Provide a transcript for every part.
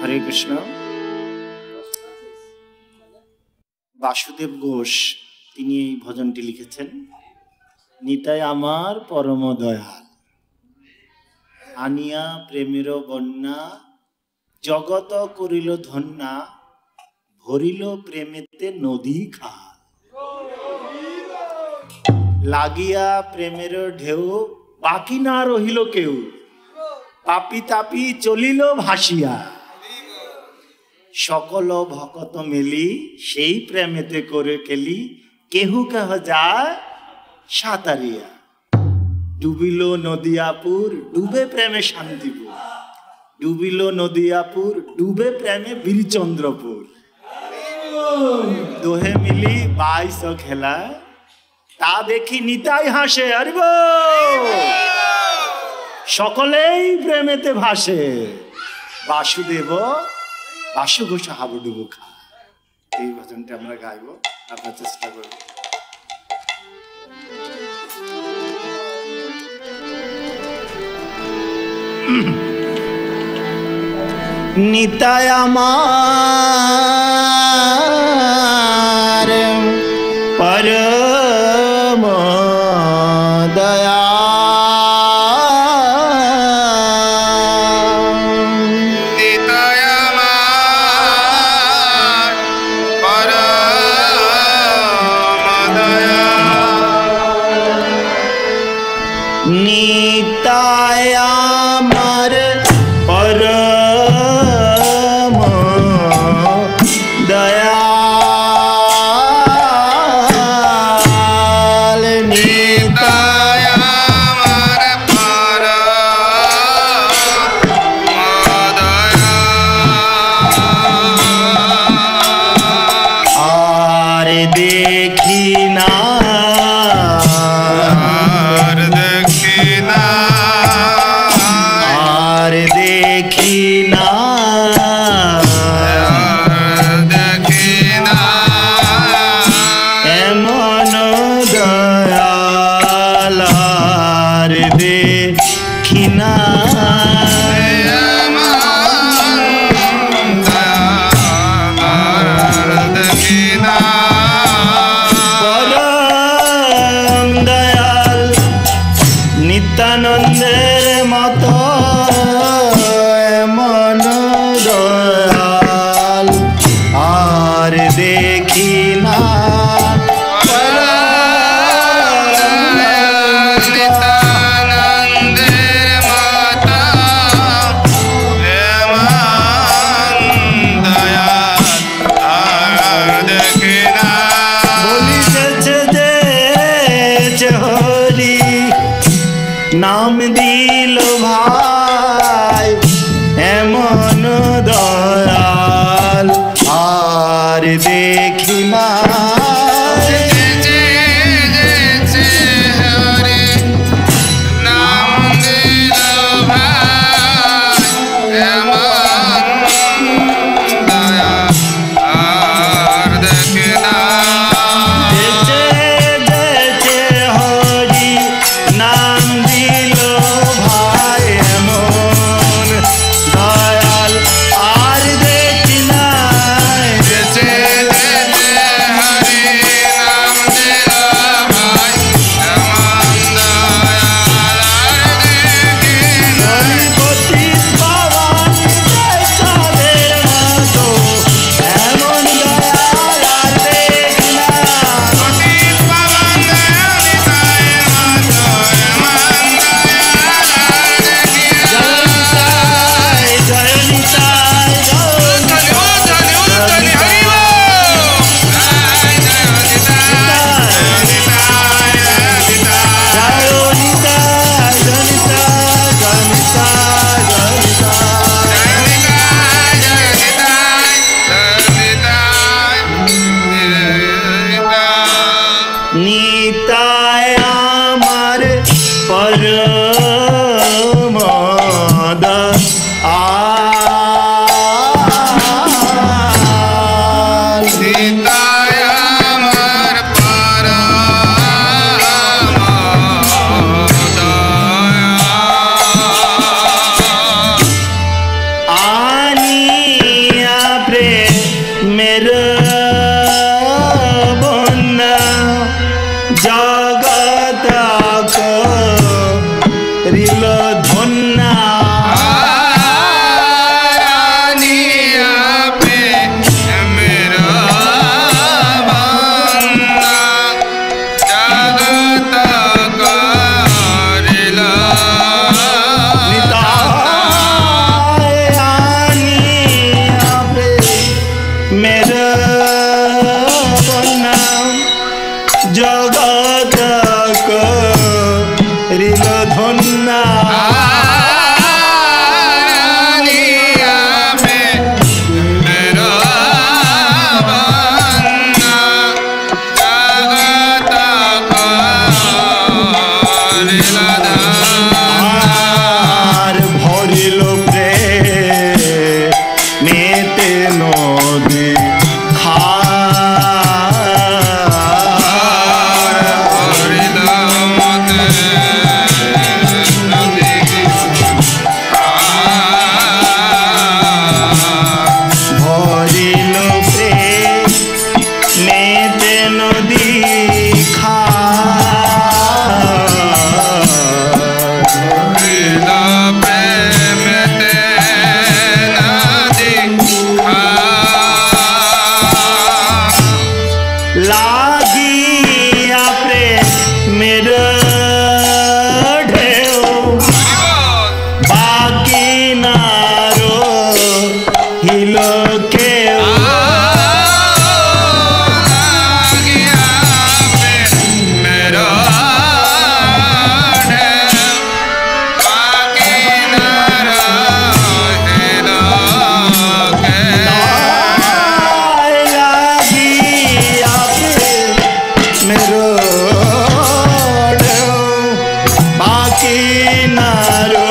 হরে কৃষ্ণ। বাসুদেব ঘোষ, তিনি এই ভজনটি লিখেছেন, নিতাই আমার পরম দয়াল, আনিয়া প্রেমের বন্যা, জগত করিল ধন্যা, ভরিল প্রেমেতে নদী খাল। লাগিয়া প্রেমের ঢেউ, বাকি না রহিল কেউ, পাপি তাপি চলিল ভাসিয়া। সকল ভকত মেলি সেই প্রেমেতে করে কেলি, কেহু কেহ যায় সাঁতারিয়া। ডুবিল নদিয়াপুর, ডুবে প্রেমে শান্তিপুর। ডুবিল নদিয়াপুর, ডুবে প্রেমে বীরচন্দ্রপুর। দোহে মিলি বাইশ খেলা, তা দেখি নিতাই হাসে আরিব সকলেই প্রেমেতে ভাসে। বাসুদেব বাসু ঘোষ হাবুডুবু খা। এই ভজনটা আমরা গাইব আপনার চেষ্টা করব নিতায় আমার নিতায় नाम दिल भा जा প্রেমের ঢেউ বাকি নারো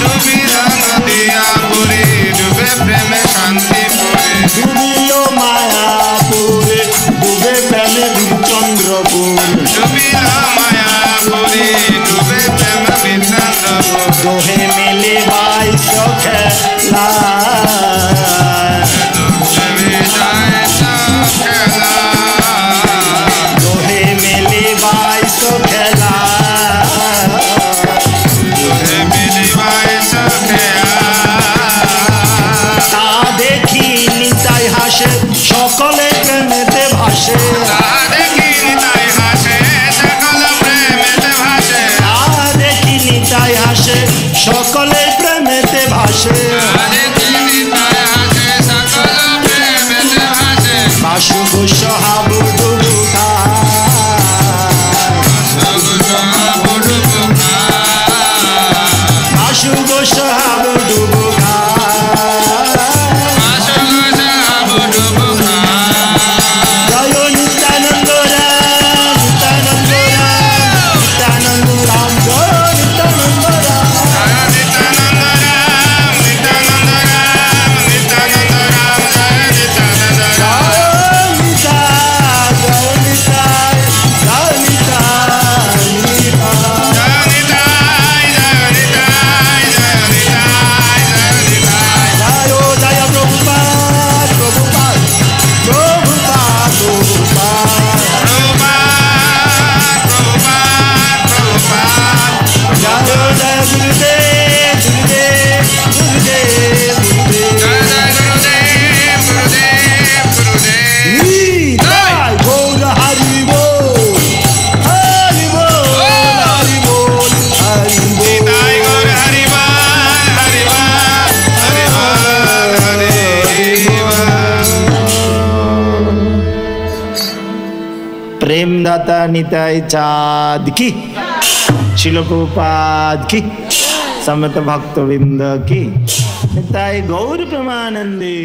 Duvidar দাতা নিতাই চাঁদ কি? শিলকুপাদ কি? সমত ভক্তবৃন্দ কি? নিতাই গৌর প্রেমানন্দী